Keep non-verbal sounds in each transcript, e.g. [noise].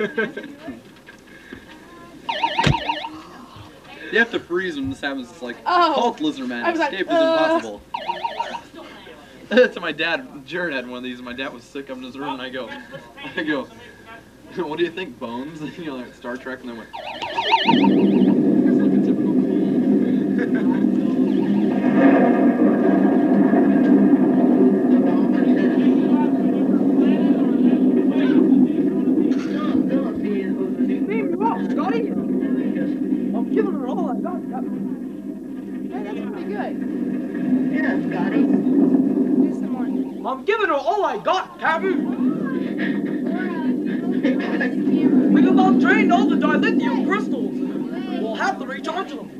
you have to freeze when this happens. It's like Oh. Hulk Lizard Man. I was like, Escape is uh. impossible. [laughs] to my dad, Jared had one of these. and My dad was sick up in his room, and I go, I go, [laughs] what do you think, Bones? [laughs] you know, like Star Trek, and then went. It's like a typical Baby, what, Scotty? I'm giving her all I got. Hey, that's pretty good. Yeah, Scotty. Do some more. I'm giving her all I got, Captain. We've about drained all the dilithium crystals. We'll have to recharge them.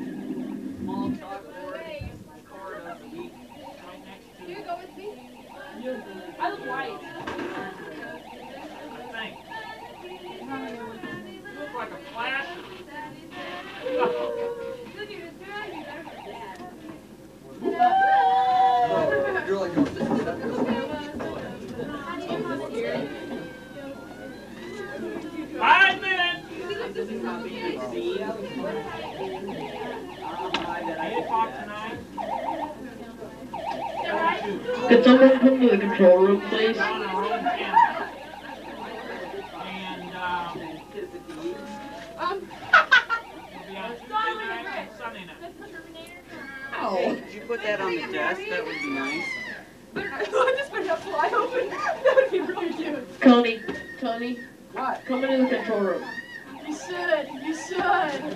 Could you put that on the desk? That would be nice. I just put it up wide open. [laughs] That would be really cute. Tony, Tony, What? come into the control room. You should. You should.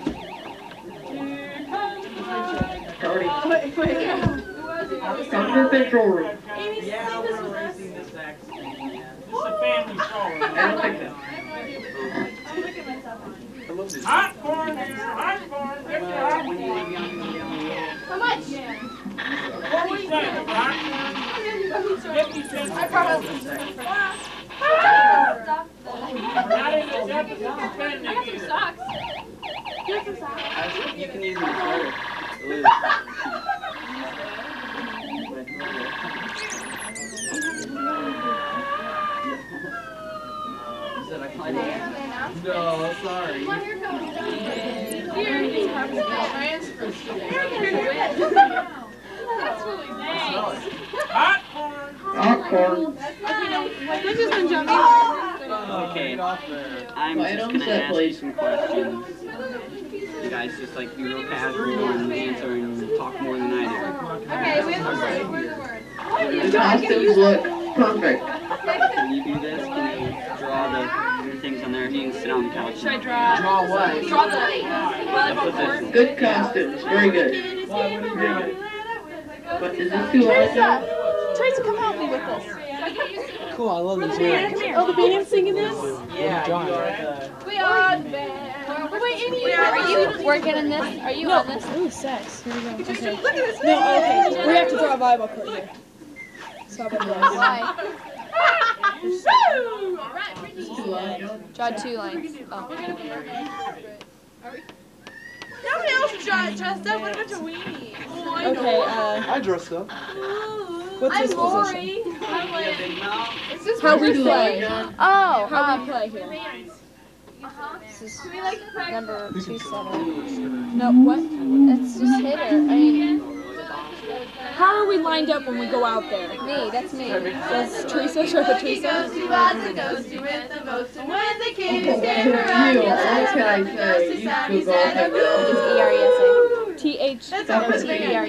Here comes the light. Tony, Oh, wait, wait. Who was it? Come to the control room. Amy, Yeah, we're with us. racing this accident. Yeah. This is a family [laughs] show. I don't think so. I'm looking myself. I love these. Hot corn here, hot corn, get your hot corn. Leave young and young. How much? What we say, hot fifty cents. I brought us. Stop. Not in the I got some socks. You have some socks? I- You can use my shirt. Is that a client? No, sorry. Here, you have some transfer That's really nice. Hot corn. Popcorn. This has been jumping. Okay, I'm just gonna ask you some questions. You guys just like be real casual and answer and talk more than I do. Okay, we have the word. Where's the word? The costumes look perfect. Can you do this? Can you draw the your things on there? You can sit on the couch. Should I draw? Draw what? Draw the volleyball court. Good costumes, very good. But is this too hard? Teresa, come help me with this. Cool, I love this. Come here, come here. Oh, the band's singing this? Yeah, you are We are the band. Wait, Amy, are you working in this? Are you on this? Ooh, sex. Here we go. Okay. Look at this. No, okay. We have to draw a volleyball court here. Stop it, guys. Why? All right, Brittany. Draw two lines. Oh. Nobody else dressed dressed up. What a bunch of weenies. Oh, I know. Okay, uh, I dressed up. what's I'm this position? Lori. I'm like, big mouth. it's just How we play. Oh, how um, we play here. Uh-huh. This is like number two seven. No, what? It's just hit her. I mean, How are we lined up when we go out there? me. That's me. Does Teresa show the Teresa? goes, he was the ghost, he went the most, and when the king came good around, deal. he What I say? "Ghost is You he said, all the "Boo." T H. That's Stop all it. we're singing. I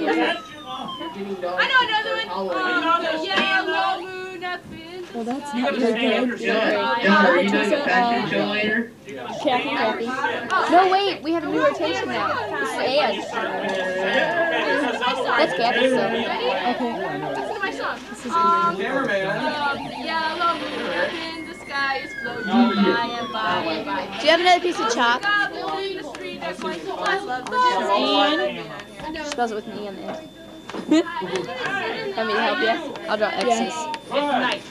know another one. Um, the yellow moon up in the Well, that's You not gotta very stand good. up. John, John, are you doing a fashion show later? Kathy, Kathy. No, wait, we have a new rotation now. This is Ann. That's Kathy's song. Ready? Okay. Listen to my song. Um, Cameraman. um, the yellow moon up in the sky is floating by and by and by. Do you have another piece of chalk? And Spells it with an E on the end. Want me help you? I'll draw X's. It's nice.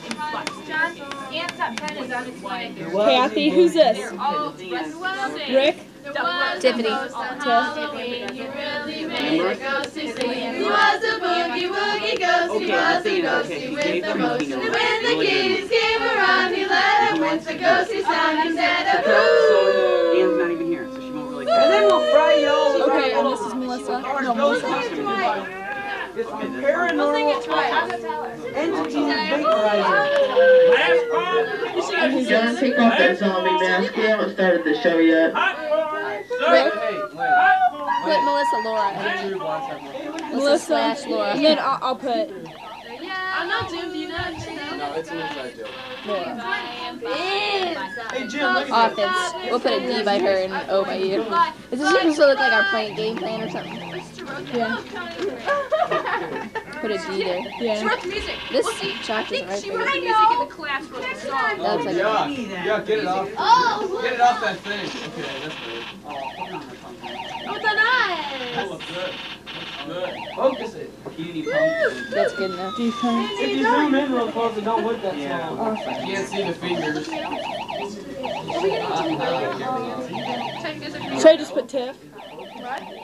John, Ant's top 10 is on its way. Kathy, who's this? All the rest of us sing. Rick? Tiffany. Halloween, he really made a ghosty scene. He was a boogie woogie ghost. He Okay, I was a ghosty with the most. And when the Really came around, he let He her with the ghosty sound. He said, So, Anne's not even here, so she won't really And then we'll fry y'all. Okay, and this is Melissa. No, Melissa. It's the paranormal entity vaporizer. Last call. John, take off that zombie mask. We haven't started the show yet. Hot boy. Rick? Hot. Put Melissa Laura. Melissa. slash Laura. And then I'll, I'll put I'm not Jim, you know? No, it's an inside joke. Hey Jim, look at this. Offense. We'll put a D by her and O by you. Is this supposed to look like our playing game plan or something? Yeah. Put a D there. Yeah. This chalk doesn't write very good. That looks like Yeah, yeah, get it off. Oh, Get it off that thing. Okay, that's good. Oh, What's on Oh, good. Good. Focus it. Cutie pumpkin. That's good enough. If you zoom in real close, it don't look that small. Can't see the fingers. Should I just put Tiff?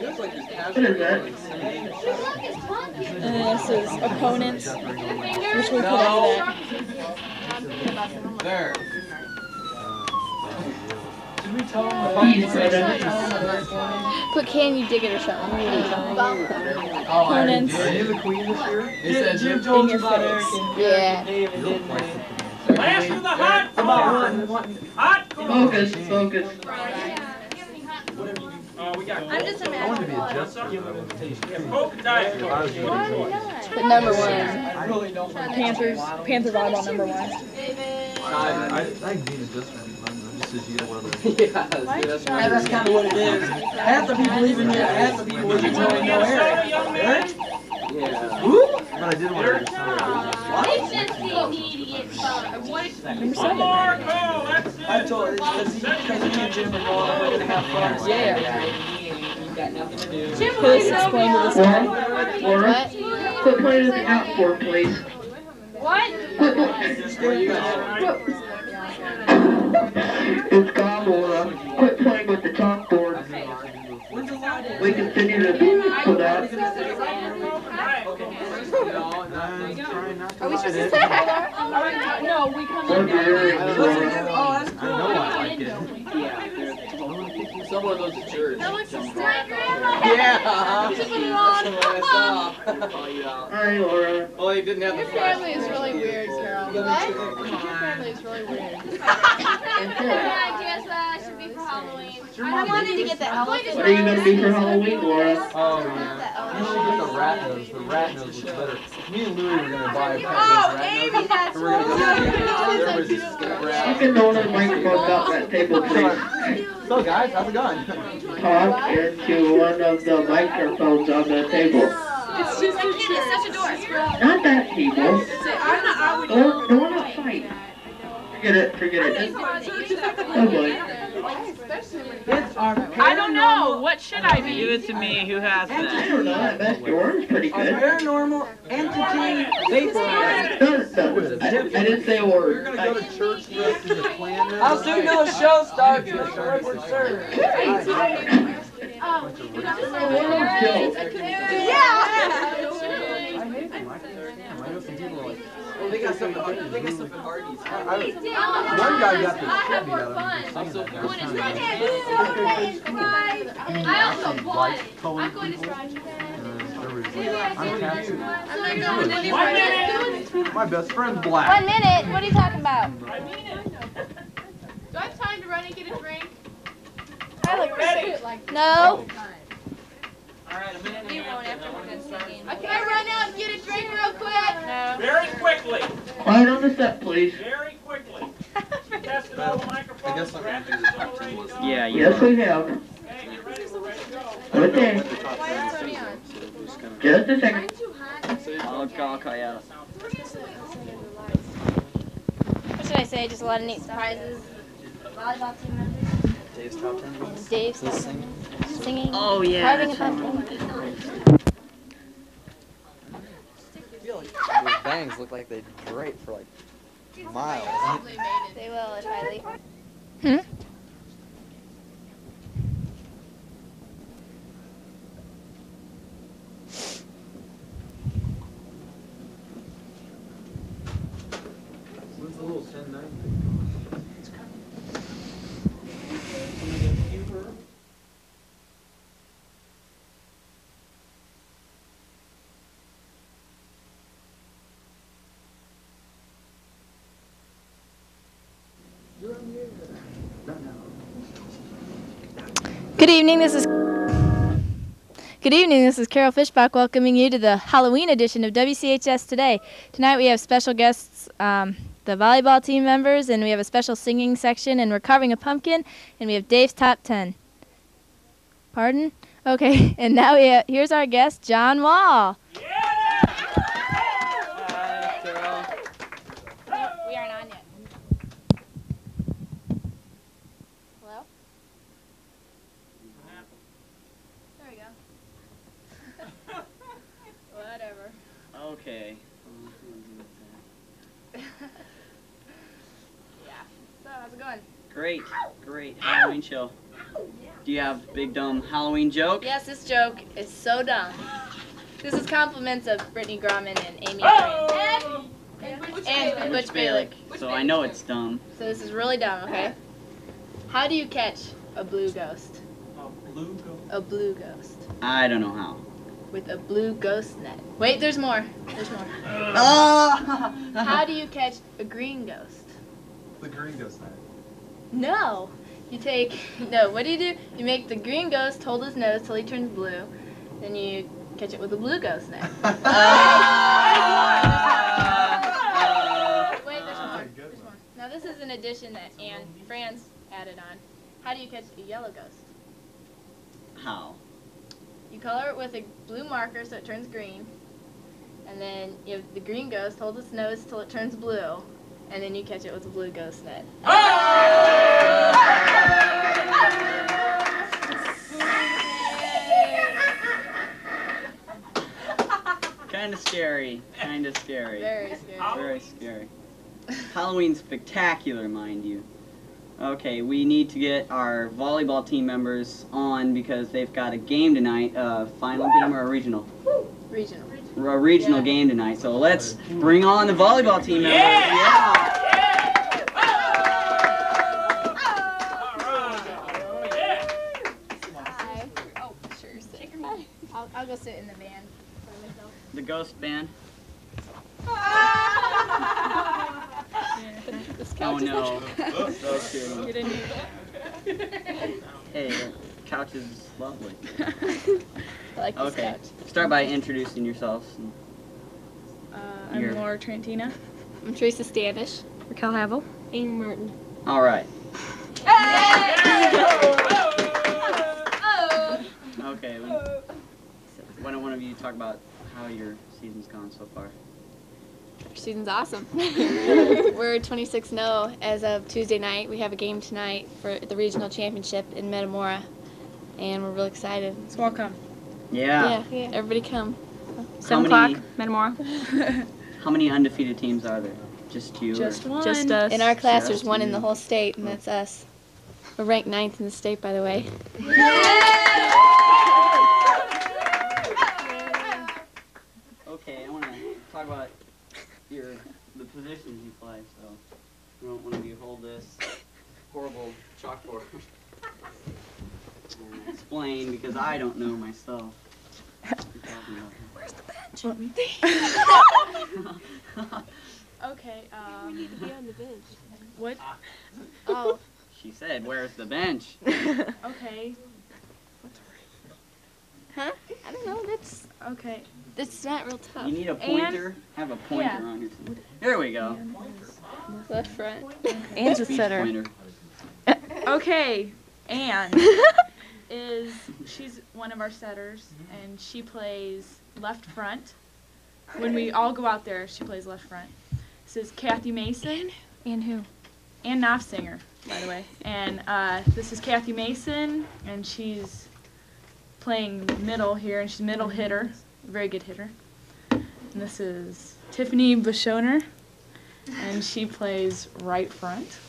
Looks like this What is that? And then this is opponents. Which we put over there. There. Put can you dig it or something. Oh, Opponents. Are you the queen this year? It Jim, said Jim Jim. told In you about. Eric and Yeah. David, didn't they? Last of the hot About corn. wanting, wanting. Hot corn. Focus, focus. Uh, we got. I'm just imagining. Coke diet. Put number one. I really don't want Panthers. Panther volleyball number one. I, I can be just just as you don't want to. Yeah, that's Yeah, that's kind of what it is. Half the people even here, half the people wouldn't really know Eric. Eric? Yeah. Who? But I didn't want to. Number One seven. more call. That's it. I told her, because because me and Jim are going, we're gonna have fun. Please explain to this guy. Laura, Laura, What? quit playing with the chalkboard, please. What? Quit playing. It's gone, Laura. Quit playing with the chalkboard. We continue to put out. Are we supposed to say hello? No, we come Love your earrings, Laura. Oh, that's cool. I like it. Someone goes to church. That looks hysterical. Yeah. You should put it on. That's what I saw. Call you out. Hi, Laura. Well, he didn't have the Your family is really weird, [laughs] Carol. What? Your family is really weird. ideas that I should be for Halloween. I wanted to get the elephant. What are you gonna be for Halloween, Laura? Oh yeah. You should get the rat nose. The rat nose looks better. Me and Louie were gonna buy a pair Oh, of those rat Amy, noses. that's and we're gonna go right. see it. Oh, There so was cute. just gonna How grab. can no one have microphones out that table, please? [laughs] So guys, how's it going? Talk into one of the microphones on the table. It's just a It's such a door. Not that table. I'm not, I would. Oh, don't, don't not fight. Forget it, forget it. Oh boy. It's our I don't know. What should I be? Give it to me. Who has I that? don't know, that best yours pretty Our good. paranormal entity vaporizer. No, no, I, I didn't say a word. We're gonna go to church dressed in the Klan. now. How soon till the show starts, Mr. Edward, sir? Oh, they got something. They got something Hardee's. One guy got the shit beat out of him. I'm so One I also won. I'm going to scratch. I'm tattooed. I'm not One minute. My best friend's black. One minute. What are you talking about? I mean it. Do I have time to run and get a drink? I like Ready. No. Alright, a minute and a half. Can I run out and get a drink real quick? Very quickly. Quiet on the set, please. Very quickly. [laughs] Tested all the microphones. I guess I'm gonna do the top two. Yeah, you Yes, are. we have. Okay, you ready? We're ready to go. Okay, What the top two list is, so just kinda- just a second. I'll call, I'll call you out. What should I say? Just a lot of neat surprises. Volleyball team members. Dave's top ten. Dave's This singing. singing. Oh yeah. Having a pumpkin. Those bangs look like they drape for like Miles. They will if I leave. Hmm? Good evening. This is Good evening. This is Carol Fishbach welcoming you to the Halloween edition of WCHS Today. Tonight we have special guests, um, the volleyball team members, and we have a special singing section, and we're carving a pumpkin, and we have Dave's top ten. Pardon? Okay. [laughs] And now we have, here's our guest, John Wall. Hi, Carol. We aren't on yet. Hello? There we go. Whatever. Okay. Yeah. So, how's it going? Great, great Halloween show. Do you have big dumb Halloween joke? Yes, this joke is so dumb. This is compliments of Brittany Grumman and Amy Green. And Butch Balick. So I know it's dumb. So this is really dumb, okay? How do you catch a blue ghost? Blue go. A blue ghost. I don't know how. With a blue ghost net. Wait, there's more. There's more. [laughs] Ah! How do you catch a green ghost? The green ghost net. No. You take no. What do you do? You make the green ghost hold his nose till he turns blue, then you catch it with a blue ghost net. [laughs] Wait, there's more. There's more. Now this is an addition that Anne France added on. How do you catch a yellow ghost? How? You color it with a blue marker so it turns green, and then you have the green ghost hold its nose till it turns blue, and then you catch it with a blue ghost net. Ah! Kind of scary. Kind of scary. Very scary. Very scary. Halloween spectacular, mind you. Okay, we need to get our volleyball team members on because they've got a game tonight, a final game or a regional? Regional. A regional Yeah. game tonight. So let's bring on the volleyball team members. Yeah! Hi. Oh, sure. Sit. I'll, I'll go sit in the van by myself. The ghost band. Oh no. So [laughs] kidding. Hey, the couch is lovely. [laughs] I like this Okay, couch. start by introducing yourselves. Uh, I'm Laura Trantina. I'm Teresa Standish. Raquel Havel. Amy Martin. All right. [laughs] Oh. Okay. we- Why don't one of you talk about how your season's gone so far? Our Season's awesome. [laughs] We're 26-0 as of Tuesday night. We have a game tonight for the regional championship in Metamora, and we're real excited. So welcome. Yeah. Yeah, everybody come. Seven many- o'clock, Metamora. [laughs] How many undefeated teams are there? Just you? or- Just one. Just us. In our class, there's Just one in the whole state, and that's us. We're ranked ninth in the state, by the way. Okay, I want to talk about your the positions you play. So, I don't want you hold this horrible chalkboard. and explain because I don't know myself. Where's the bench? Let me [laughs] Okay. Um, We need to be on the bench. what? Oh, she said, "Where's the bench?" [laughs] Okay. Huh? I don't know. That's Okay. that's not real tough. You need a pointer. Have a pointer Yeah. on your. There we go. Left front. Anne's a setter. Okay. Anne [laughs] is she's one of our setters, and she plays left front. When we all go out there, she plays left front. This is Kathy Mason. And who? and Knopfsinger, by the way. And uh, this is Kathy Mason, and she's playing middle here, and she's a middle hitter, very good hitter. And this is Tiffany Bushoner, and she plays right front.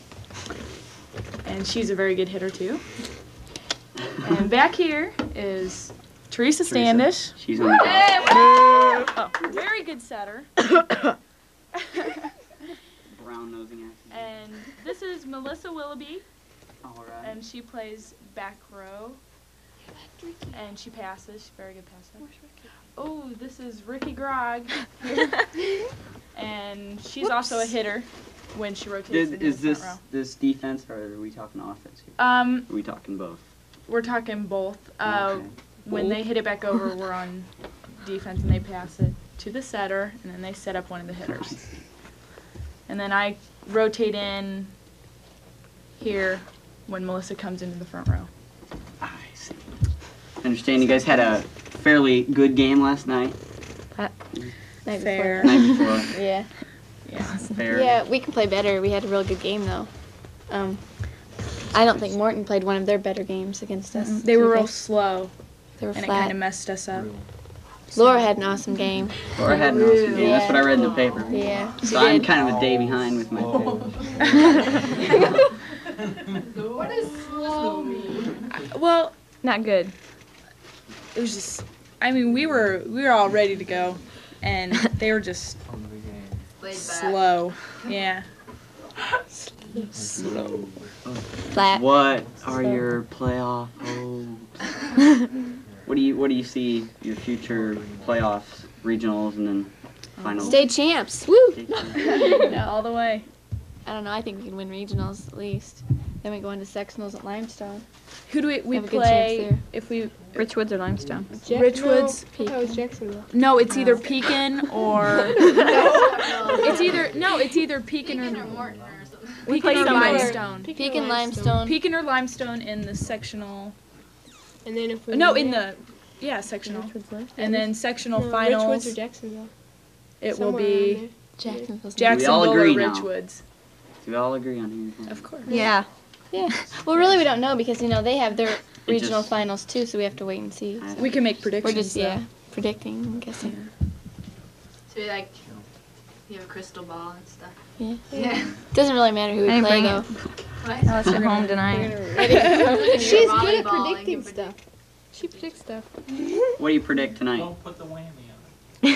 And she's a very good hitter too. And back here is Teresa Teresa. Standish. She's on the top. Oh. oh, very good setter. [coughs] Brown nosing ass. and this is Melissa Willoughby, All right. and she plays back row. And she passes. She's a very good passer. Oh, this is Ricky Grog. [laughs] and she's also a hitter when she rotates Is, into is the this front this defense or are we talking offense here? Um, are we talking both? we're talking both. Uh, Okay. When they hit it back over, we're on defense and they pass it to the setter, and then they set up one of the hitters. And then I rotate in here when Melissa comes into the front row. I understand you guys had a fairly good game last night. Night Fair. Night before. [laughs] Yeah. Yeah. Fair. Yeah, we can play better. We had a real good game though. Um, I don't think Morton played one of their better games against us. They were real slow, They were and it kind of messed us up. Laura had an awesome game. [laughs] Laura had an awesome game. That's what I read in the paper. Yeah, So I'm kind of a day behind with my paper. [laughs] What does slow mean? Well, not good. It was just, I mean, we were we were all ready to go, and they were just slow. Yeah. Slow. Flat. What are your playoff hopes? [laughs] what do you What do you see your future playoffs, regionals, and then finals? State champs. Woo! yeah, [laughs] all the way. I don't know. I think we can win regionals at least. Then we go into sectionals at Limestone. Who do we we Have a good chance play there. if we Richwoods or Limestone? Richwoods? Peak. No, it's either oh. Pekin [laughs] or it's either no, it's either Pekin or We Pekin play or somebody. Limestone. Peak and Limestone. Pekin or Limestone in the sectional. And then if we No, in that, the yeah sectional, and then sectional no, finals. Richwoods or Jacksonville. It will somewhere be around Jacksonville's We all Jacksonville or agree now. Richwoods. Do we all agree on here? Of course. Yeah. Yeah. Well, really, we don't know because you know they have their regional just- finals too, so we have to wait and see. I- We can make predictions. We're just though. yeah predicting, I'm guessing. So you like you have a crystal ball and stuff. Yeah. Yeah. [laughs] Doesn't really matter who we I didn't play though. What? Unless you're home tonight. [laughs] [laughs] She's good at predicting can stuff. She predicts stuff. What do you predict tonight? Don't put the whammy on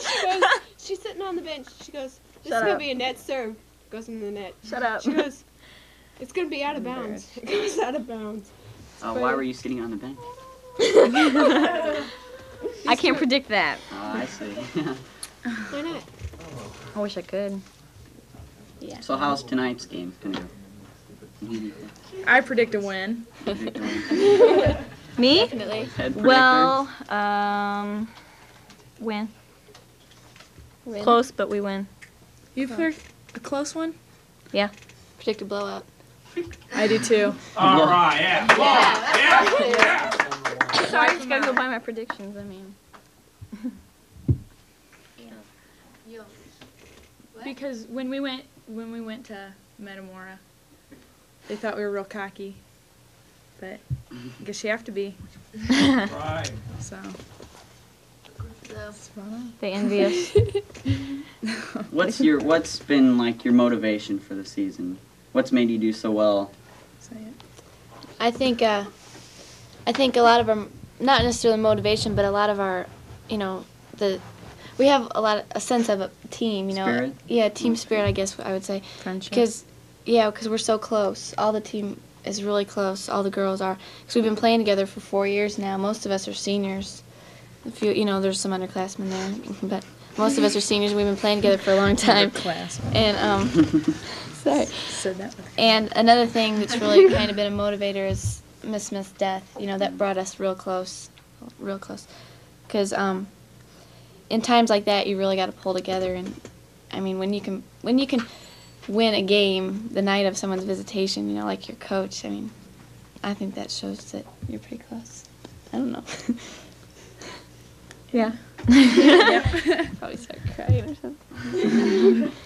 she goes, she's sitting on the bench. She goes, this Shut is gonna be a net serve. Goes in the net. Shut up. She goes, it's gonna be out of bounds. [laughs] It goes out of bounds. Uh, why were you sitting on the bench? [laughs] I can't predict that. Oh, I see. [laughs] Why not? I wish I could. Yeah. so how's tonight's game gonna go? I predict a win. Me? Definitely. Well, um, win. Win. Close, but we win. You predict a close one? Yeah. Predict a blowout. I do too. All right, yeah. Yeah, yeah. Sorry, I just gotta go by my predictions. I mean, Because when we went when we went to Metamora, they thought we were real cocky. But I guess you have to be. Right. So they envy us. [laughs] [laughs] What's your What's been like your motivation for the season? What's made you do so well? I think uh, I think a lot of our not necessarily motivation, but a lot of our, you know, the we have a lot of, a sense of a team. You know, Spirit? yeah, team spirit. I guess I would say Friendship. because yeah, because we're so close. All the team is really close. All the girls are because we've been playing together for four years now. Most of us are seniors. A few, you know, there's some underclassmen there, [laughs] but most of us are seniors. We've been playing together for a long time. class. And um, [laughs] sorry. Said that And another thing that's really kind of been a motivator is Miss Smith's death. You know, that brought us real close, real close. Because um, in times like that, you really got to pull together. And I mean, when you can when you can win a game the night of someone's visitation, you know, like your coach. I mean, I think that shows that you're pretty close. I don't know. [laughs] yeah. [laughs] Probably start crying or something. [laughs]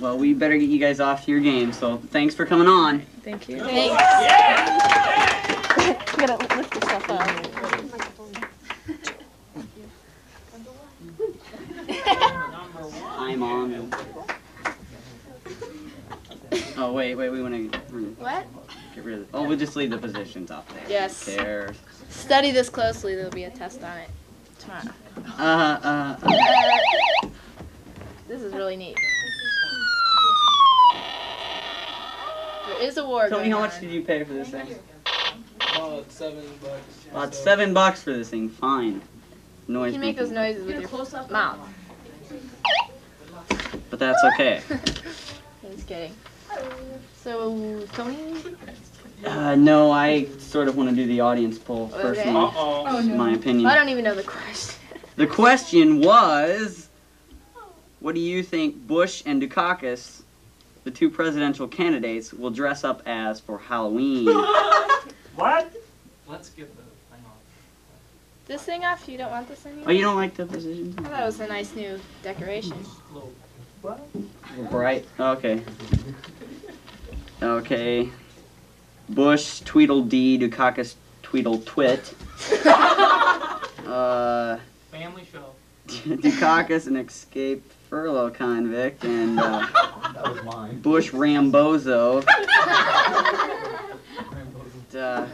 Well, we better get you guys off to your game. So thanks for coming on. Thank you. Thanks. You [laughs] gotta lift this stuff up. Number one. time on. Oh wait, wait, we want to What? get rid of. Oh, we'll just leave the positions off there. Yes. Who cares? Study this closely. There'll be a test on it tomorrow. Uh, uh, uh. This is really neat. There is a war Tell me going how much on. did you pay for this thing? About seven bucks. About seven bucks for this thing. Fine. You Noise. can make those noises with your mouth. But that's okay. [laughs] Just kidding. So, Tony? Uh, no, I sort of want to do the audience poll Okay. personally. Uh-oh. Oh, no. My opinion. I don't even know the question. [laughs] The question was, what do you think Bush and Dukakis, the two presidential candidates, will dress up as for Halloween? [laughs] What? Let's get the thing off. This thing off? You don't want this anymore? oh, you don't like the positions? I thought it was a nice new decoration. Little Right. Okay. Okay. Bush Tweedledee Dukakis Tweedletwit. [laughs] uh, family show. [laughs] Dukakis an escaped furlough convict and uh, [laughs] That was mine. Bush Rambozo. uh,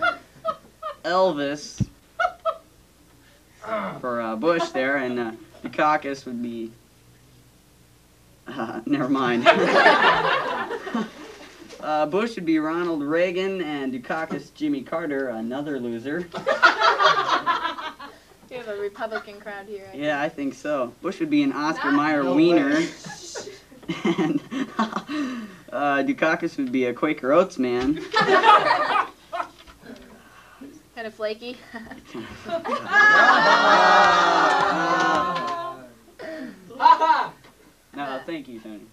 Elvis for uh, Bush there, and uh, Dukakis would be. Uh, never mind. Uh, Bush would be Ronald Reagan, and Dukakis Jimmy Carter, another loser. [laughs] You have a Republican crowd here. I Yeah, I think so. Bush would be an Oscar Not- Mayer No wiener, [laughs] and [laughs] uh, Dukakis would be a Quaker Oats man. Kind of flaky. No, thank you, Tony.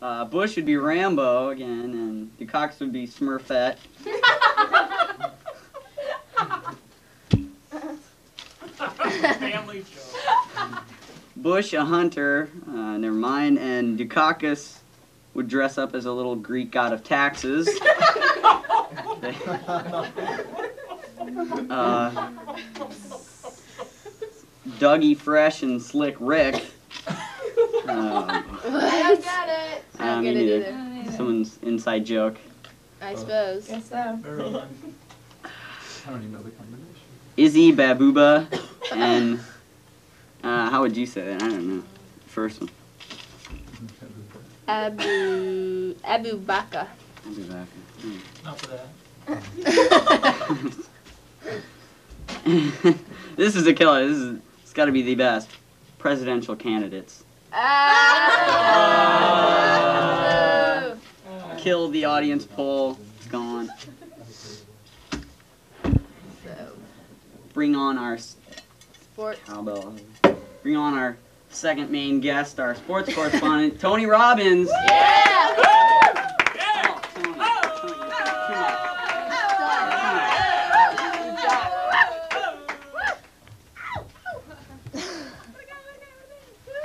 Uh, Bush would be Rambo again, and Dukakis would be Smurfette. family show. Bush a hunter, uh, never mind, and Dukakis would dress up as a little Greek god of taxes. [laughs] uh, Dougie Fresh and Slick Rick. Uh, I don't get it. I don't me get it neither. either. someone's inside joke. I suppose. Very fun. [laughs] I don't even know the combination. Izzy Babuba and uh, how would you say that? I don't know. First one. Abu Abu Baka. I'll be back. Not for that. [laughs] this is a killer. This is it's got to be the best presidential candidates. Ah. Kill the audience poll. It's gone. So, Bring on our sports. cowbell. Bring on our second main guest, our sports correspondent, Tony Robbins. Yeah.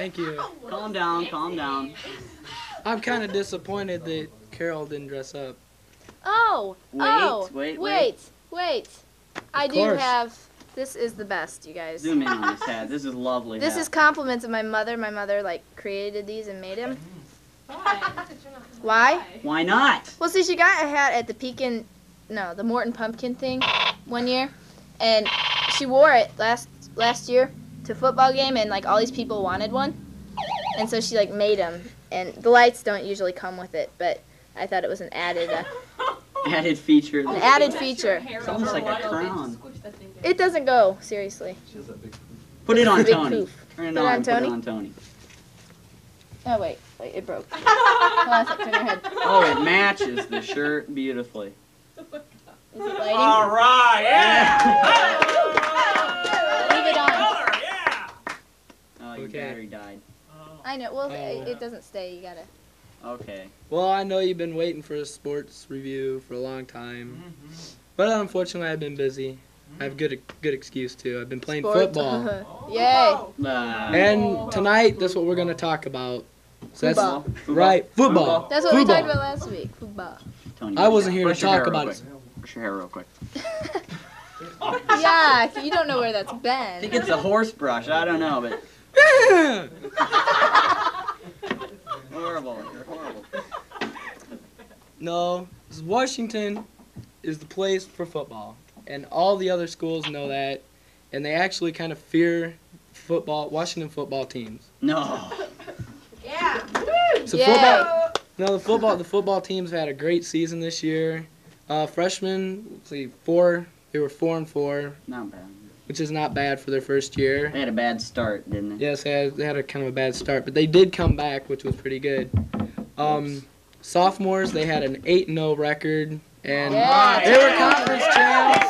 Thank you. Calm down, calm down. I'm kind of disappointed that Carol didn't dress up. Oh. Wait, oh. wait, wait. wait. Wait. I do course. have. This is the best, you guys. Zoom in on this hat. This is lovely. This hat. is compliments of my mother. My mother like created these and made them. Why? Why not? Well, see, she got a hat at the Pekin, no, the Morton Pumpkin thing one year, and she wore it last last year to football game, and like all these people wanted one, and so she like made them, and the lights don't usually come with it, but I thought it was an added uh, [laughs] Added feature. an added feature. It's almost like a crown. It doesn't go seriously. Put it on Big Tony. Turn it Put it on. on Put it Tony? on Tony. Oh wait, wait, it broke. [laughs] Hold on turn your head. Oh, it matches the shirt beautifully. Is it lighting? All right, yeah. [laughs] Okay. battery died. I know. Well, Oh. it, it doesn't stay. You gotta. Okay. Well, I know you've been waiting for a sports review for a long time, but unfortunately, I've been busy. I have good good excuse too. I've been playing Sport. football, [laughs] Yay! Uh, and tonight that's what we're gonna talk about. So that's Football. right, football. football. That's what we talked about last week. Football. Tony, I wasn't here to brush your hair talk real about quick. it. Brush your hair real quick. [laughs] Yeah, you don't know where that's been. I think it's a horse brush. I don't know, but horrible. You're horrible. No, Washington is the place for football, and all the other schools know that, and they actually kind of fear football, Washington football teams. No. Yeah. So Yay. football, no, the football, the football teams had a great season this year. Uh, freshmen, let's see, four, they were four and four, Not bad. Which is not bad for their first year. They had a bad start, didn't they? Yes, they had, they had a kind of a bad start, but they did come back, which was pretty good. Um, sophomores, they had an 8 0 record, and Yeah. they were conference champs,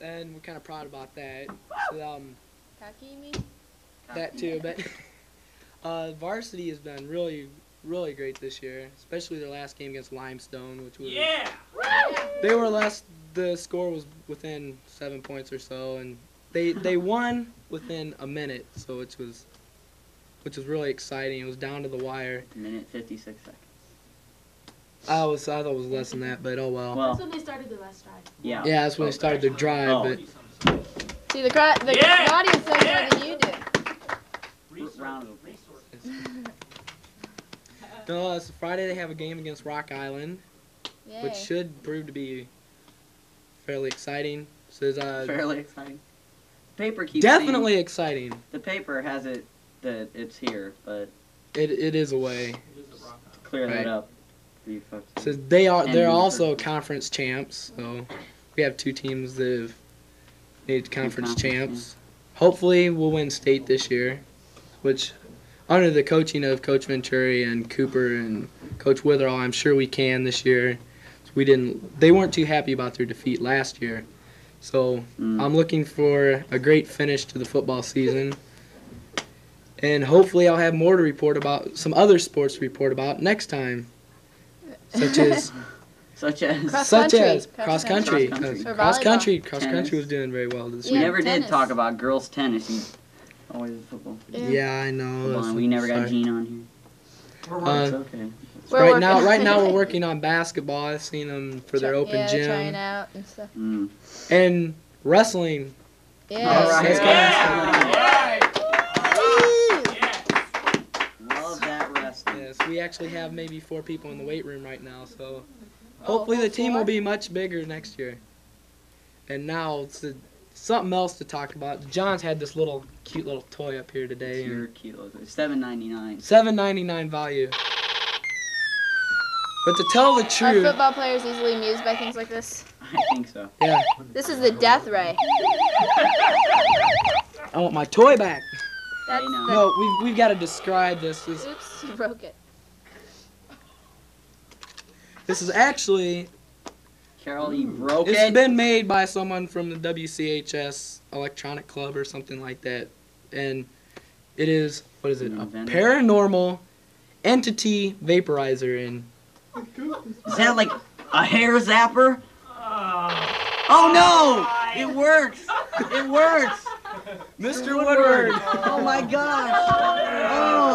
and we're kind of proud about that. So, um, that too, but [laughs] uh, varsity has been really, really great this year, especially their last game against Limestone, which was Yeah. they were less. The score was within seven points or so, and they they [laughs] won within a minute, so which was which was really exciting. It was down to the wire. Minute 56 seconds. I was I thought it was less than that, but oh well. Well, That's when they started the last drive. yeah. yeah, that's when they started their drive. Oh. But See, the, cra- the, Yeah. audience knows Yeah. more than you do. Round of [laughs] no, it's Friday. They have a game against Rock Island, Yay. which should prove to be fairly exciting. So there's uh, [laughs] Fairly exciting. Paper keeps saying- definitely exciting. the paper has it that it's here, but It it is a way. to clear Right. that up for you folks. So they are they're we- also conference champs. So we have two teams that have made conference conference, champs. Hopefully we'll win state this year, which under the coaching of Coach Venturi and Cooper and Coach Witherall, I'm sure we can this year. We didn't they weren't too happy about their defeat last year. So Mm. I'm looking for a great finish to the football season. And hopefully I'll have more to report about some other sports to report about next time. Such as [laughs] Such as Cross such country. as Cross cross country. country. Cross country. Cross country. Cross Tennis. country was doing very well this we Yeah, year. We never tennis. did talk about girls tennis. You always football. Yeah. Yeah, I know. Come on, we never got. Gene on here. Uh, it's okay. We're right working now, right now we're [laughs] working on basketball. I've seen them for their open yeah, gym trying out and stuff. Mm. and wrestling. Yeah. All right. That's Yeah. Woo! Love that wrestling. Yes, we actually have maybe four people in the weight room right now. So hopefully the team will be much bigger next year. And now it's a, something else to talk about. John's had this little cute little toy up here today. It's your and kilos. Seven ninety nine. Seven ninety nine value. But to tell the truth, Are truth, football players easily amused by things like this? I think so. yeah, This is the death ray. I want my toy back. That's I the. No, we've, we've got to describe this. This, Oops, you broke it. this is actually, Carol, you broke it's it. It's been made by someone from the WCHS Electronic Club or something like that. And it is, what is it? A paranormal entity vaporizer. And Is that like a hair zapper? Oh, Oh no! It works! It works! Mr. Woodward, Oh my gosh! Oh.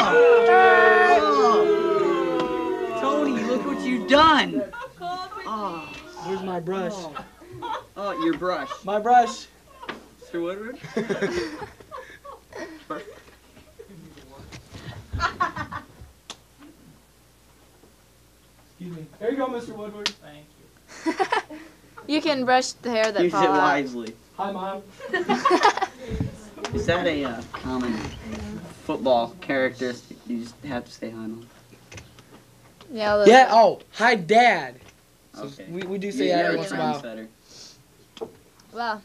oh. Tony, look what you've done! Oh, where's my brush? oh your brush. My brush. Mr. Woodward? [laughs] Excuse me. There you go, Mr. Woodward. thank you. [laughs] You can brush the hair that Use it fall out. wisely. Hi, Mom. [laughs] Is that a uh, common football characteristic? You just have to say hi, Mom. Yeah, all those- Yeah, oh, hi, Dad. So Okay. we, we do say You're that every a once in a while. trendsetter. Well,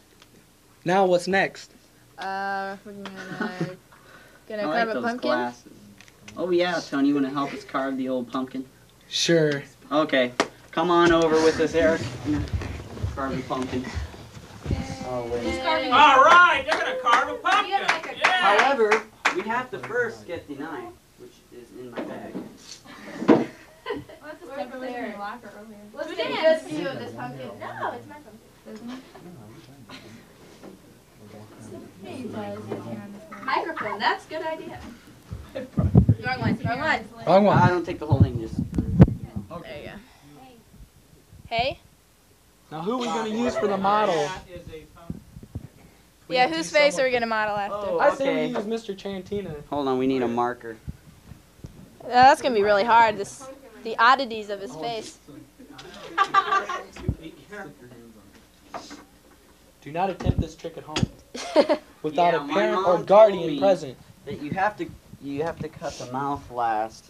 Now, what's next? uh, we're gonna, [laughs] gonna I carve like a those pumpkin. glasses. Oh yeah, Tony, you want to help us carve the old pumpkin? Sure. Okay, come on over with us, Eric. Carve the pumpkin. Oh wait. All right, they're gonna carve a pumpkin. You a- Yeah. However, we have to first get the knife, which is in my bag. Where's Claire? Let's Who get a did? good view of this pumpkin. No, it's my pumpkin. Microphone, that's a good idea. Wrong one, wrong one. Wrong I don't take the whole thing, just. There you go. Hey, Now who are we gonna use for the model? Yeah, whose face are we gonna model after? Oh, I say we use Mr. Chantina. Hold on, we need a marker. Uh, that's gonna be really hard. This, the oddities of his face. Do not attempt this trick at home [laughs] without Yeah, a parent or guardian present. That you have to you have to cut the mouth last.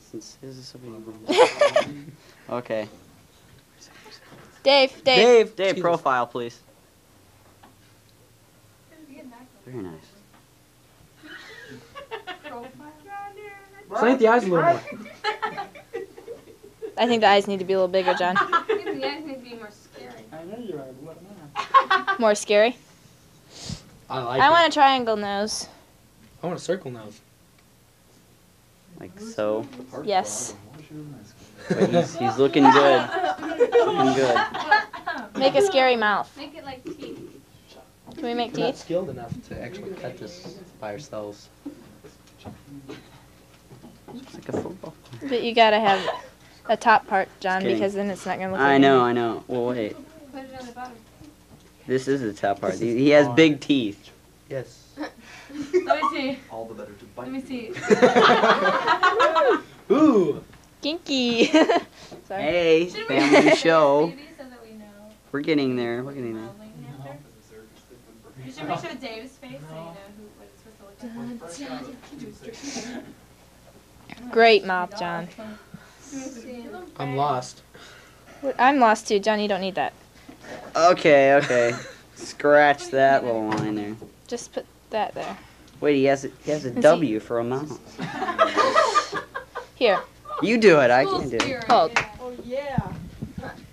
Since his is so big. [laughs] Okay. Dave, Dave. Dave, Dave, Jesus. profile, please. Very nice. Slant the eyes a little more. I think the eyes need to be a little bigger, John. The eyes need to be more scary. I know you are. [laughs] More scary. I like I it. want a triangle nose. I want a circle nose. Like so. Yes. But he's, he's looking good. Looking good. Make a scary mouth. Make it like teeth. Can we make We're not teeth? skilled enough to actually cut this by ourselves. It's like a football. But you gotta have a top part, John, kidding. because then it's not gonna look. I like know, anything. I know. Well, wait. Put it on the bottom. This is the top part. He, he has big teeth. Yes. [laughs] Let me see. All the better to bite. Let me see. [laughs] Ooh. Kinky. [laughs] Sorry. Hey, we family [laughs] show. Maybe so that we know. We're getting there. We're getting there. modeling should make sure Dave's face so you know who what it's supposed to look like. Great mouth, John. I'm lost. I'm lost too, John. You don't need that. Okay, okay. Scratch that little line there. Just put that there. Wait, he has a, he has a Is he- for a mouth. [laughs] Here. You do it. I can't do it. Hold. Oh yeah.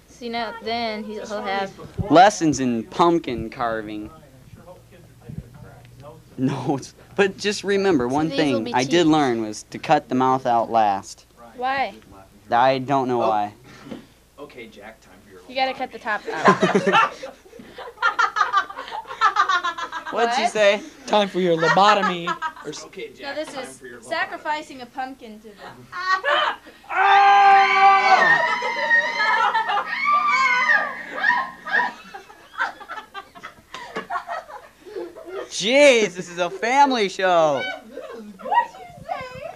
See now, then he'll he'll have. Lessons in pumpkin carving. No, it's, but just remember one these thing I did learn was to cut the mouth out last. Why? I don't know oh. why. Okay, Jack, time for your. You gotta cut the top [laughs] out. [laughs] What'd you say? Time for your lobotomy. [laughs] Or Okay, Now Jack, this time is for your. sacrificing a pumpkin to the. [laughs] Jeez, this is a family show. What'd you say?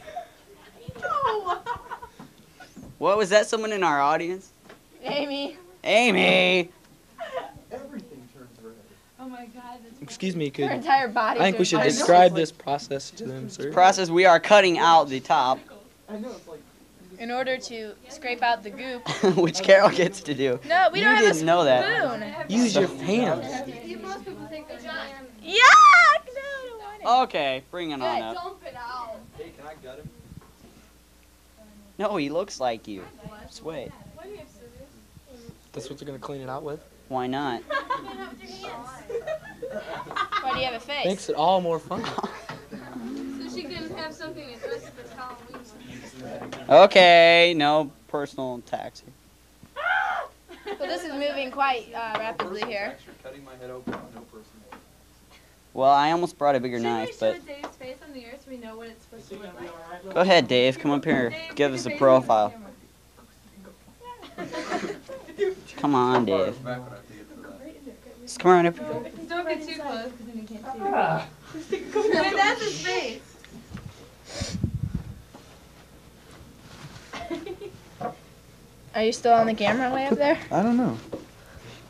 No. What was that? Someone in our audience? Amy. Amy. Everything turns red. Oh my god. That's Excuse me, Her could entire body. I think we should describe this process to them, sir. Process. We are cutting out the top, I know it's like. In order to scrape out the goop. [laughs] which Carol gets to do. No, we You don't have a didn't know that. spoon. Use your hands. Most people take their hand. Yuck! No, I don't want it. Okay, bring it on up. Dump it out. Hey, can I gut him? No, he looks like you. Just wait. Why do That's what they're gonna clean it out with. Why not? [laughs] Clean it out with your hands. Why do you have a face? Makes it all more fun. So she can have something to dress up as Halloween. Okay, no personal attacks here. Well, this is moving quite uh, rapidly here. You're cutting my head open. No. Well, I almost brought a bigger Should knife, we but Dave's face on the earth so we know what it's supposed to look like? go ahead, Dave. Come up here. Dave, Give us a profile. on the camera. Come on, Dave. Back would have to get to that. Just come around up. Don't get too close because then you can't see. Wait, that's his face. Are you still on the camera way up there? I don't know.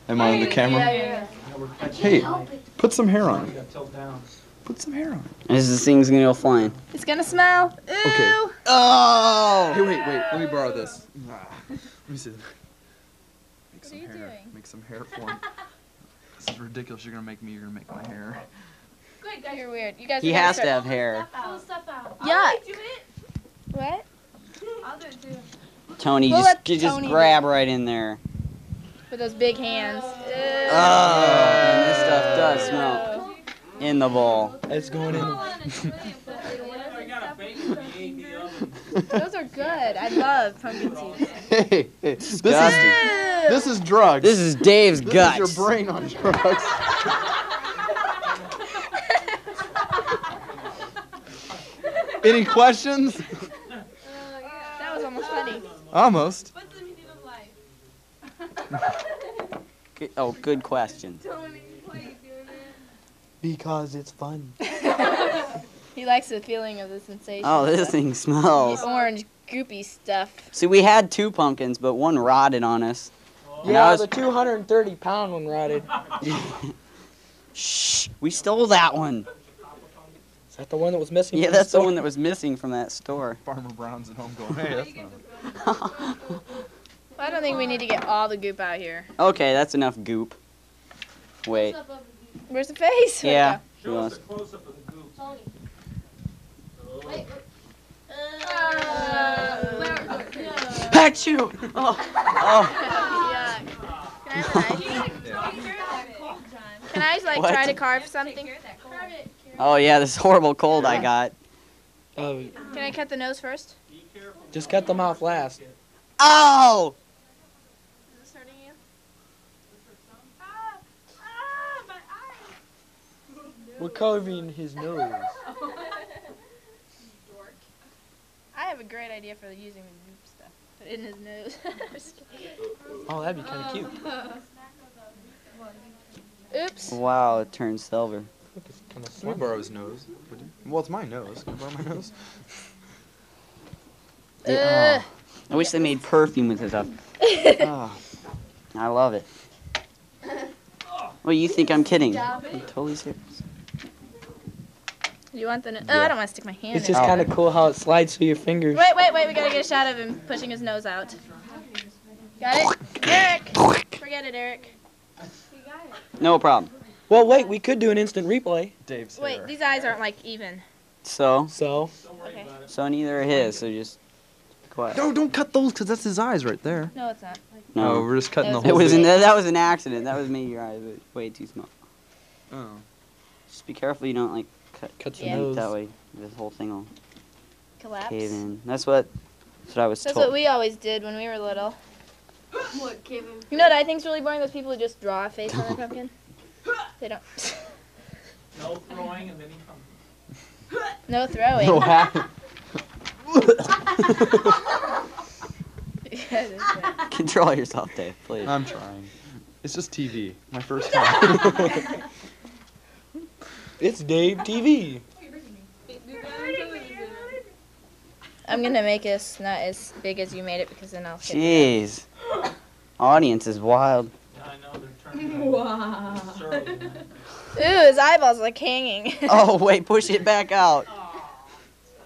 Am I on the camera? Yeah, yeah. Hey, put some hair on. gotta tilt down. Put some hair on. This is thing's gonna go flying. It's gonna smell. Ooh. Okay. Oh! Hey, wait, wait. Let me borrow this. Ah, [laughs] Let me see. Make What some are you hair. doing? Make some hair for me. [laughs] This is ridiculous. You're gonna make me. You're gonna make my hair. Good, guys. You're weird. You guys. He are gonna has to start- have hair. Pull stuff out. Yuck. I'll do it. What? I'll do it too. Tony, We'll just let you just Tony do grab right in there. With those big hands. Oh, and this stuff does smell in the bowl. It's going in. Pull on and split it, but like, whatever I got a stuff baby we put in in the [laughs] fingers. oven. Those are good. I love pumpkin [laughs] seeds. Hey, hey, this is Disgusting. This is drugs. This is Dave's This guts. is your brain on drugs. [laughs] Any questions? Oh, that was almost funny. Almost. What's the meaning of life? Good, oh, good question. Because it's fun. [laughs] He likes the feeling of the sensation. Oh, this of thing the smells. Orange goopy stuff. See, we had two pumpkins, but one rotted on us. And Yeah, I was- the 230 pound one rotted. [laughs] Shh, we stole that one. Is that the one that was missing? Yeah, from the that's the store? one that was missing from that store. Farmer Brown's at home going, hey, that's not. Well, [laughs] I don't think we need to get all the goop out here. Okay, that's enough goop. Wait. Where's the face? Where'd it Yeah. go? who else? Achoo! Oh, uh, Oh. oh. Can I like What? try to carve something? oh yeah, this horrible cold I got. Oh, Can I cut the nose first? just cut the mouth last. Oh! Is this hurting you? We're carving his nose. I have a great idea for using the goop stuff. Put it in his nose. [laughs] Oh, that'd be kind of cute. Um, oops. Wow, it turned silver. Look, it's kind of Can we borrow his nose? Well, it's my nose. Can I borrow my [laughs] nose? Yeah, uh, oh. I wish they made perfume with this [laughs] stuff. Oh, I love it. Well, you think I'm kidding? I'm totally serious. You want the? No- oh, I don't want to stick my hand It's in. just Oh. kind of cool how it slides through your fingers. Wait, wait, wait. We gotta get a shot of him pushing his nose out. Got it, Eric. Forget it, Eric. No problem. Well, wait, we could do an instant replay. Dave's Wait, hair. these eyes aren't like even. So, So, Okay. so neither are his. So just quiet. No, don't cut those, cause that's his eyes right there. No, it's not. No, No, we're just cutting the That it whole was thing. an, that was an accident. That was me. Your eyes were way too small. Oh. Just be careful you don't like cut cuts the Yeah. nose. that way. This whole thing will Collapse. cave in. That's what. That's what I was That's told. what we always did when we were little. [laughs] What, Kevin? You know what I think think's really boring? Those people who just draw a face on their [laughs] pumpkin. They don't. [laughs] No throwing and then he comes. No throwing. No hat. Yeah, it is right. Control yourself, Dave, please. I'm trying. It's just TV. My first time. It's Dave TV. I'm gonna make this not as big as you made it because then I'll. hit. Jeez. Audience is wild. Yeah, I know they're turning. Wow. Ooh, his eyeballs like hanging. [laughs] Oh wait, push it back out.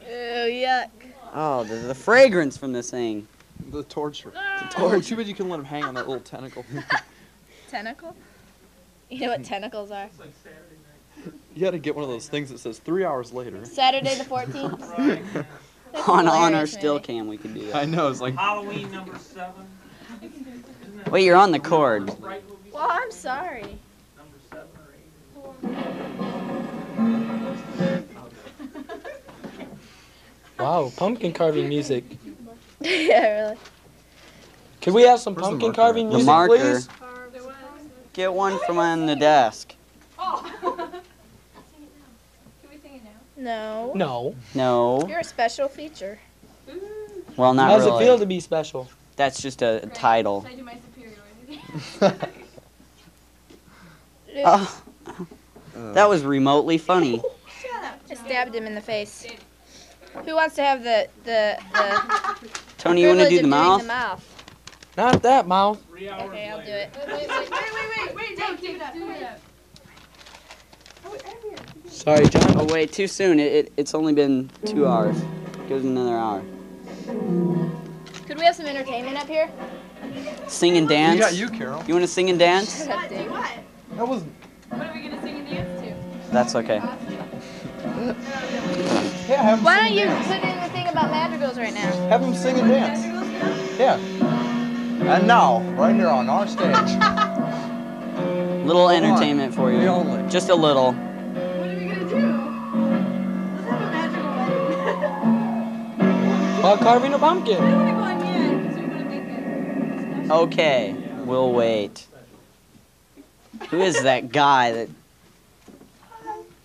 Ooh, yuck. Oh, the, the fragrance from this thing. the torture. The ah. torch. Too bad you can let him hang on that little tentacle. [laughs] Tentacle? You know what tentacles are? It's like Saturday night. You had to get one of those things that says three hours later. Saturday the 14th. [laughs] [laughs] On on our still maybe. cam, we could do that. I know. It's like Halloween number seven. Wait, you're on the cord. Well, I'm sorry. Number seven or eight. Wow, pumpkin carving music. [laughs] yeah, really. Could we have some Where's pumpkin carving at? The music, marker. please? Get one from on the desk. Oh. Can we sing it now? No. No. No. You're a special feature. Well, not How does really. it feel to be special? That's just a title. Should I do my superiority? Oh, that was remotely funny. I stabbed him in the face. Who wants to have the the the Tony, you want to do the mouth? the mouth? Not that mouth. Three hours Okay, I'll do it. Wait, wait, wait, wait, wait, wait, Dave, keep it up, keep it up. Oh, wait, I'm here. Sorry, John. Oh wait, too soon. It, it it's only been two hours. Goes another hour. Could we have some entertainment up here? Sing and you dance. got you, Carol. You want to sing and dance? Shut up, Dave. What? That was. What are we gonna sing and dance to? That's okay. Yeah, have Why don't you dance. put in the thing about madrigals right now? Have them sing and dance. Yeah. And now, right here on our stage, [laughs] Little Come on. entertainment for you. only. Just a little. While carving a pumpkin. I don't wanna go on yet, because we wanna make it special. Okay, we'll wait. Who is that guy that?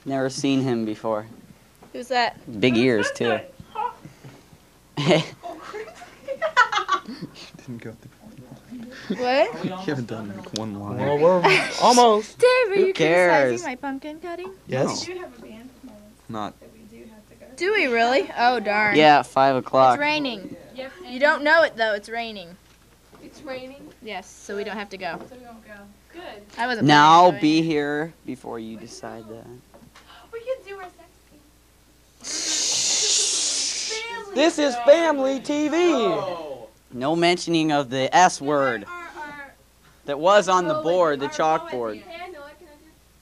Never seen him before. Who's that? Big ears too. [laughs] [laughs] didn't go through. [laughs] What? You haven't done like one line. Well, we're almost. [laughs] Dave, are Who you cares? criticizing my pumpkin cutting? Yes. We do have a band performance Not. we do have to go. Do we really? Oh darn. Yeah, 5 o'clock. It's o'clock. raining. Yep. You don't know it though. It's raining. It's raining, Yes, so we don't have to go. so we won't go. Good. I wasn't. Now planning on be here before you decide that. We can do our sex tape. This is family TV. Oh. No mentioning of the S word Our, our, that was on the boy- board, the our boy chalkboard. band. Yeah, no, I can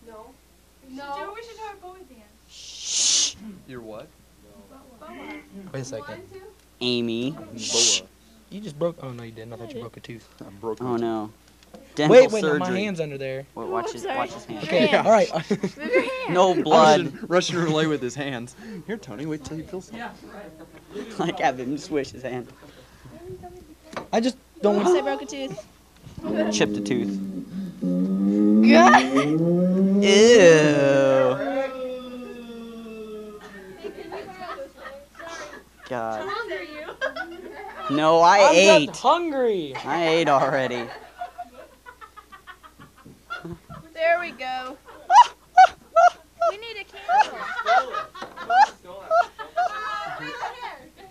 do. No. We should do. We our boy band. Shh. You're what? Boa. Wait a second. Amy. Boa. You just broke. Oh no, you didn't. I thought you broke a tooth. I broke Oh no. Dental Wait, wait, no, my hand's under there. Wait, watch Oh, his, sorry. watch his hand. Okay, Hands. all right. [laughs] Move your [laughs] hand. No blood. Russian, Russian roulette with his hands. Here, Tony, wait till you feel something. Yeah. [laughs] like have him swish his hand. I just don't Oops, want. I broke a tooth. Chipped a tooth. God. [laughs] Ew. God. No, I I'm ate. just hungry. I ate already. There we go. we need a candle.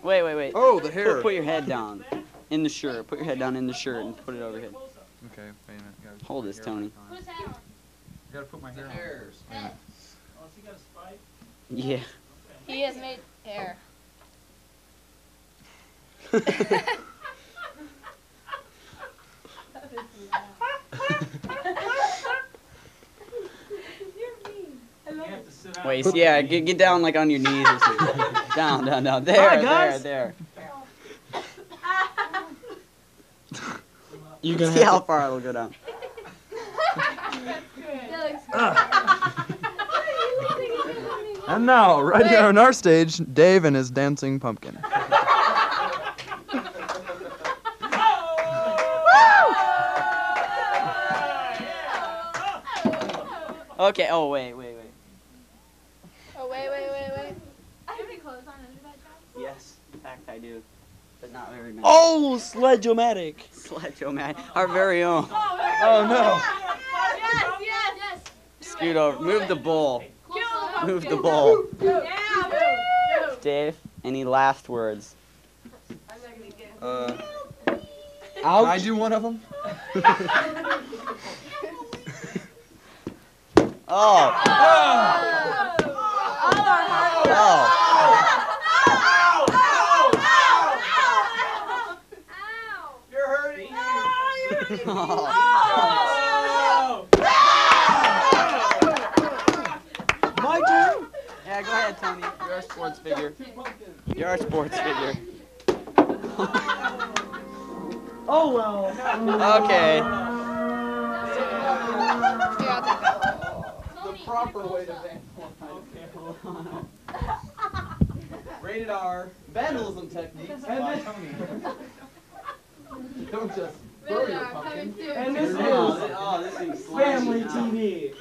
Wait, wait, wait. Oh, the hair. Put, put your head down. In the shirt. Put your head down in the shirt and put it over here. Okay, wait a minute. Hold this, hair Tony. on. Gotta put my hair on. first. Wait a minute. Yeah. He has made hair. Wait, yeah, get, get down like on your knees or something. [laughs] down, down, down. There, Hi, there, there. You're gonna See how to. far it'll go down. Ah. And now, right here on our stage, Dave and his dancing pumpkin. [laughs] Okay, oh, wait, wait, wait. Oh wait, wait, wait, wait. Do you have any clothes on under that job? Yes, in fact I do. But not very many. Oh, sledge-o-matic. Sledge-o-matic. Our very own. Oh no. Yes, yes, yes. Scoot over. Move the ball. Kill the Move the pumpkin. bowl. Yeah, move. Dave, any last words? Uh, Ouch. can I do one of them? Oh. Oh. You're hurting. Oh! My turn. Yeah, go ahead, Tony. You're our sports figure. You're our sports figure. [laughs] Oh well. Okay. Here, I'll take that. The proper way to vandalize. [laughs] Rated R. Vandalism techniques by Tony. Don't just [laughs] throw your pumpkin. And this Oh, is oh, this thing's family slimy now. TV.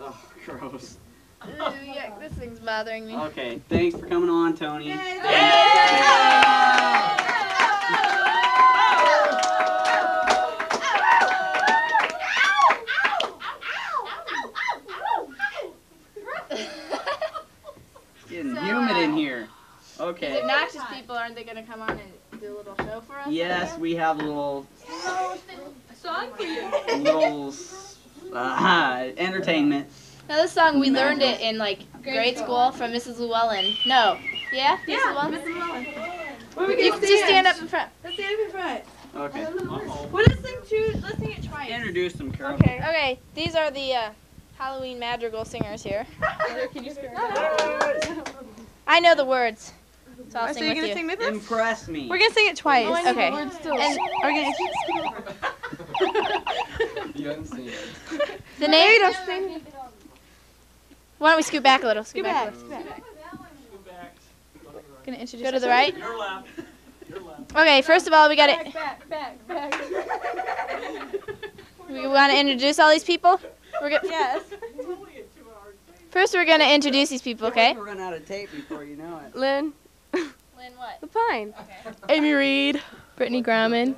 Oh, gross. Ooh, yuck, this thing's bothering me. Okay, thanks for coming on, Tony. It's getting humid in here. These Okay. obnoxious people, aren't they gonna come on and do a little show for us? Yes, we have a little, Song for you. little uh, entertainment. Now this song we learned it in like grade school from Mrs. Llewellyn. No. Yeah? Mrs. Yeah, Llewellyn? Mrs. Llewellyn. Where we You can can just stand up in front. Let's stand up in front. Okay. Well, let's sing two. Let's sing it twice. Introduce them, Carol. Okay. Okay, these are the uh, Halloween madrigal singers here. [laughs] Can you scream? I know the words, so I'll Are sing you with gonna you. sing with us? Impress me. We're gonna sing it twice. Oh, I know the okay. words too. And are gonna [laughs] You haven't seen it. The Maybe name. don't sing. Why don't we scoot back a little? Scoot Scoot back. back. Scoot back. Gonna introduce. Go to the right. Your left. Your left. Okay, first of all, we got Back, to back, back, back. [laughs] we want to introduce all these people. We're gonna, yes. It's only a two-hour first, we're gonna introduce these people. Okay. We'll run out of tape before you know it. Lynn, Lynn, what? The Pine. Amy Reed. Brittany Grumman.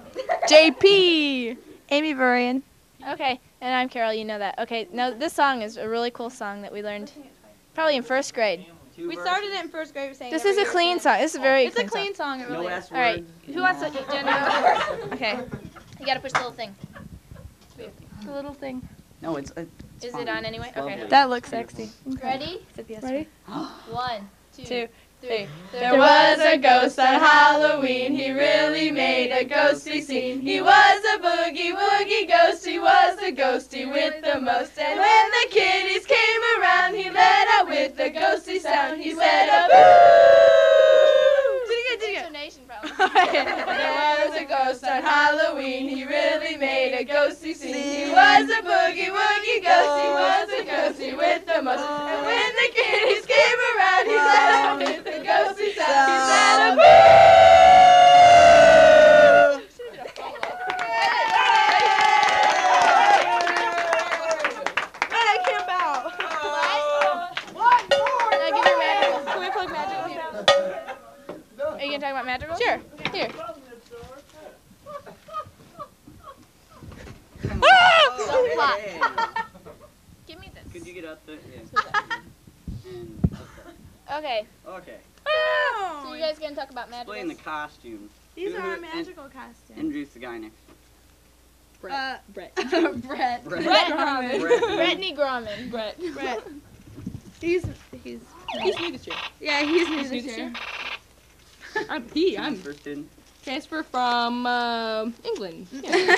JP. Amy Burian. Okay, and I'm Carol. You know that. Okay, now this song is a really cool song that we learned probably in first grade. We started it in first grade saying This is a clean song. This is a very It's a clean song. It really S is. All right, who wants to? Jenna. okay, you gotta push the little thing. The little thing. No, it's. it's Is fine. it on anyway? It's Okay. lovely. That looks sexy. Ready? Ready? [gasps] One, two, Two, three. There was a ghost on Halloween. He really made a ghostly scene. He was a boogie woogie ghost. He was the ghosty with the most. And when the kiddies came around, he let out with a ghostly sound. He said a boo. Did it again, did it again. Intonation problem. There was a ghost on Halloween. He really made a ghostly scene. He was a boogie woogie ghost. He was a ghosty with the most. And when the kiddies came around, he let out with a ghostly sound. He said a boo. Here? Are you gonna talk about madrigal? Sure. Here. Oh, flat. [laughs] hey. Give me this. Could you get up there? Yeah. And, [laughs] Okay. okay. So you guys gonna talk about Explain the madrigal? costumes. These Who- are who- our and- madrigal costumes. Introduce the guy next. Uh, [laughs] Brett. Brett. Brett. Brett Grumman. Brett. Brittany Grumman. Brett. Brett. He's he's He's new this year. yeah he's new He's new this this year. [laughs] I'm he. I'm Transfer student. transfer from um, England. Yeah.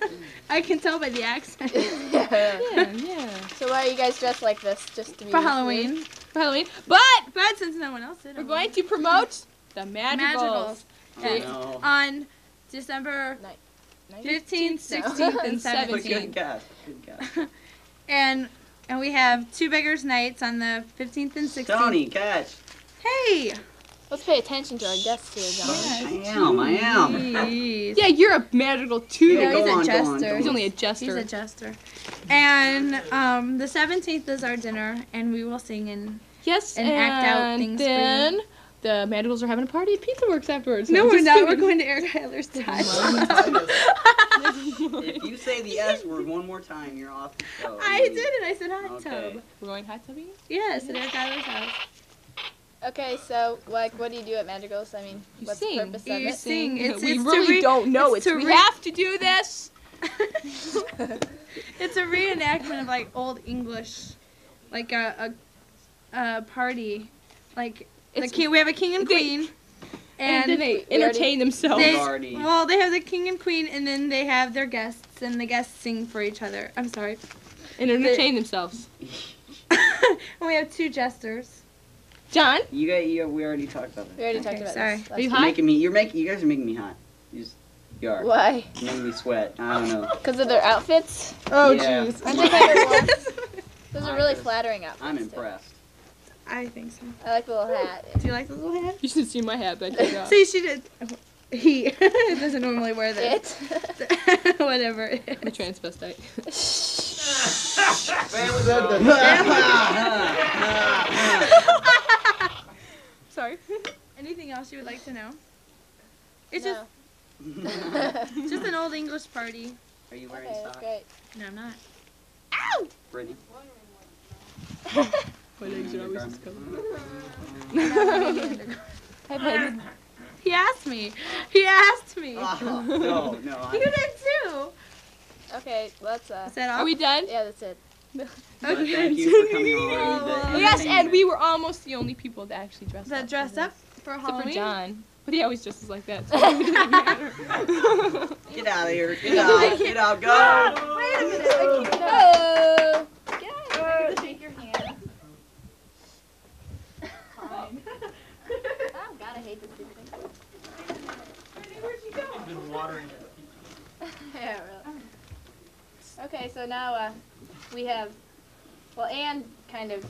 [laughs] I can tell by the accent. [laughs] yeah. Yeah. So why are you guys dressed like this? Just to be For Halloween. For Halloween, but But since no one else did, we're I going to promote the madrigals. Madrigals. Oh no. on December Nice. 15th, 16th, and Seventeen. Good 17th. guess. Good guess. And and we have two beggars nights on the 15th and 16th. Tony, catch. Hey. Let's pay attention to our guests here, John. I am. I am. Jeez. Yeah, you're a madrigal too. Yeah, No, he's a on, go on, jester. go He's only a jester. He's a jester. And um, the 17th is our dinner, and we will sing in. yes, and act out and things for you. then the madrigals are having a party at Pizza Works afterwards. No, I'm we're not. We're going to Eric Heiler's touch. [laughs] If you say the S word one more time, you're off the show. I did it. I said hot Okay. tub. We're going hot tubbing. Yes, at Eric Heiler's house. Okay, so like, what do you do at Madrigals? I mean, You what's sing. the purpose of You it? sing. It's, we it's really re- don't know. it's It's, to we have to do this. [laughs] It's a reenactment of like old English, like a a, a party, like the king. We have a king and they- queen, And, and, then they entertain themselves. they well they have the king and queen, and then they have their guests, and the guests sing for each other. I'm sorry. and entertain themselves. and [laughs] we have two jesters. John, You got. You, we already talked about We that. already Okay, talked about sorry. this. Are you hot? You're making me. You're making. You guys are making me hot. You just. You are. Why? You're making me sweat. I don't know. [laughs] Because of their outfits? Oh, jeez. Aren't they kind of warm? [laughs] Those are really flattering outfits. I'm too. impressed. I think so. I like the little hat. Do you like the little hat? You should see my hat back there. [laughs] See, she did. He doesn't normally wear this. It? Whatever. it I'm a is. transvestite. Sorry. [laughs] Anything else you would like to know? It's No. just [laughs] just an old English party. Are you wearing Okay, socks, great. No, I'm not. Brittany? [laughs] My legs are always just Hi, buddy. He asked me. He asked me. Oh, no, no. You did too. Okay, let's uh. Is that all? Are we done? Yeah, that's it. But thank you for coming [laughs] on. the Yes, and we were almost the only people that actually dressed That up. That dressed up for Except Halloween. for John. But he always dresses like that. So it didn't [laughs] matter. Get out of here. Get [laughs] out. Get out. Go. Wait a minute. I keep it up. Oh. I get to shake your hand. Oh God, I hate this thing. Where'd she go? yeah, really. Okay, so now uh, we have. Well, Anne kind of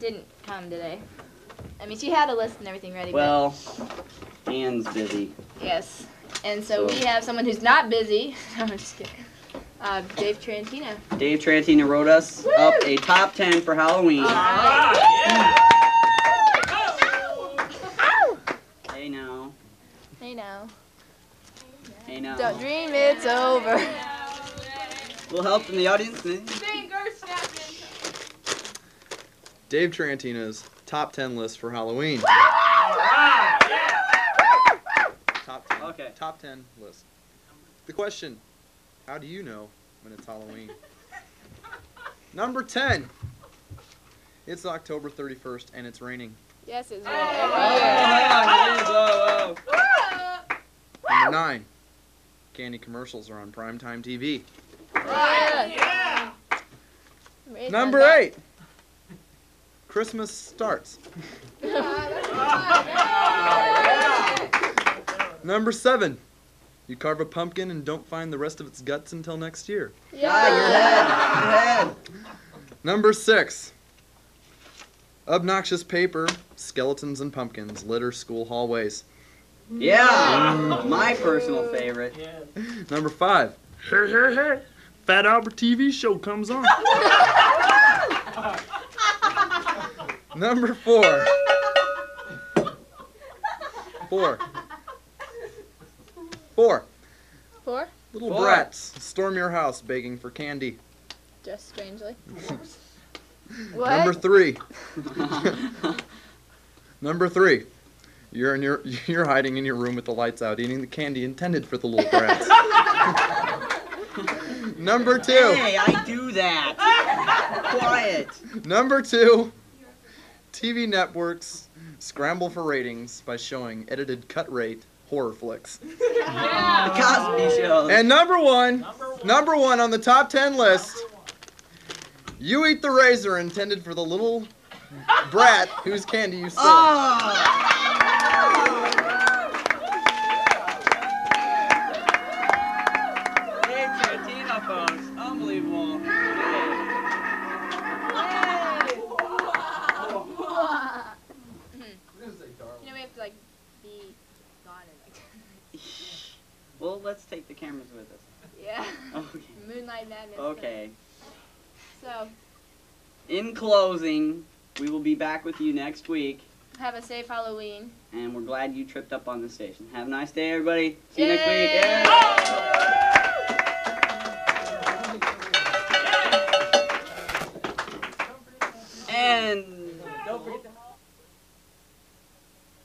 didn't come today. I mean, she had a list and everything ready. Well, Anne's busy. Yes. And so, so, we have someone who's not busy. [laughs] I'm just kidding. Uh, Dave Trantina. Dave Trantina wrote us Woo! up a top 10 for Halloween. Ah, yeah. Hey now. Hey now. Hey now. Don't dream it's over. We'll help in the audience. Dave Tarantino's top 10 list for Halloween. Top 10. Okay. Top 10 list. The question How do you know when it's Halloween? [laughs] Number 10. It's October 31st and it's raining. Yes, it's Oh, hang on, please, whoa, whoa. Number 9. Candy commercials are on primetime TV. Yeah. Number 8. Christmas starts. [laughs] Number 7. You carve a pumpkin and don't find the rest of its guts until next year. Ah, your head. Your head. Number six. Obnoxious paper, skeletons, and pumpkins litter school hallways. Yeah. My personal favorite. [laughs] Number five. Hey, hey, hey. Fat Albert TV show comes on. [laughs] Number four. Four. Four. Four? Little Four. brats storm your house begging for candy. Just strangely. [laughs] Number three. [laughs] Number three. You're in your [laughs] you're hiding in your room with the lights out, eating the candy intended for the little brats. Number two. Hey, I do that. Quiet. Number two. TV networks scramble for ratings by showing edited cut rate horror flicks. The Cosby Show. And number one, number one on the top ten list. You eat the razor intended for the little brat whose candy you stole. Dave Well, let's take the cameras with us. yeah. [laughs] Okay. Moonlight Madness. Okay. So, In closing, we will be back with you next week, have a safe Halloween. and we're glad you tripped up on the station. Have a nice day, everybody. See you next week. Yay!